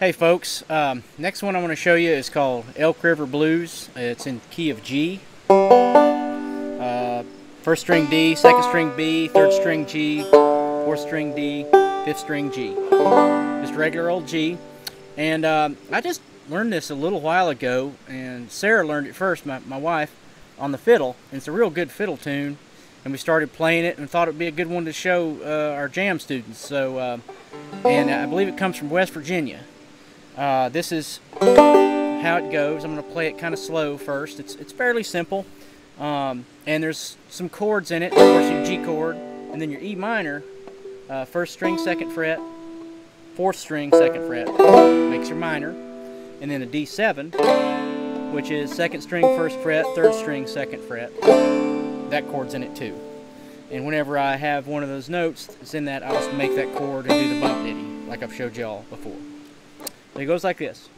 Hey folks, um, next one I want to show you is called Elk River Blues. It's in key of G. Uh, first string D, second string B, third string G, fourth string D, fifth string G. Just regular old G. And um, I just learned this a little while ago, and Sarah learned it first, my, my wife, on the fiddle. And it's a real good fiddle tune. And we started playing it and thought it'd be a good one to show uh, our jam students. So, uh, and I believe it comes from West Virginia. Uh, this is how it goes. I'm going to play it kind of slow first. It's, it's fairly simple. Um, and there's some chords in it. Of course, your G chord, and then your E minor, uh, first string, second fret, fourth string, second fret, makes your minor, and then a D7, which is second string, first fret, third string, second fret. That chord's in it too. And whenever I have one of those notes that's in that, I'll make that chord and do the bump ditty, like I've showed y'all before. It goes like this.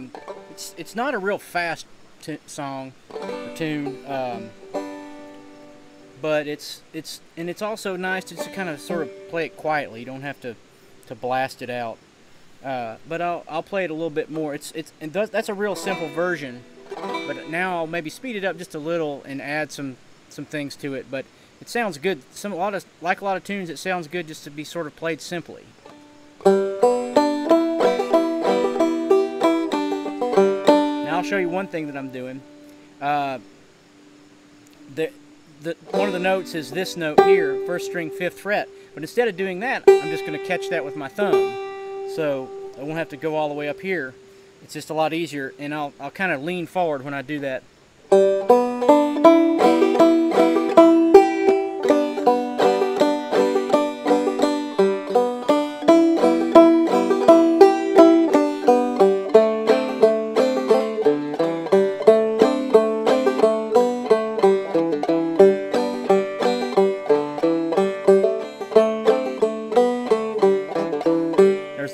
Um, it's it's not a real fast song or tune, um, but it's it's and it's also nice to just kind of sort of play it quietly. You don't have to to blast it out. Uh, but I'll I'll play it a little bit more. It's it's and that's a real simple version, but now I'll maybe speed it up just a little and add some some things to it. But it sounds good. Some a lot of like a lot of tunes, it sounds good just to be sort of played simply. Show you one thing that I'm doing. Uh, the, the, one of the notes is this note here, first string, fifth fret. But instead of doing that, I'm just going to catch that with my thumb. So I won't have to go all the way up here. It's just a lot easier, and I'll, I'll kind of lean forward when I do that.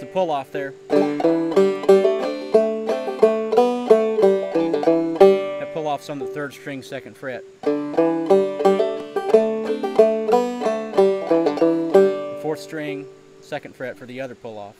Pull off there. That pull off's on the third string, second fret. Fourth string, second fret for the other pull off.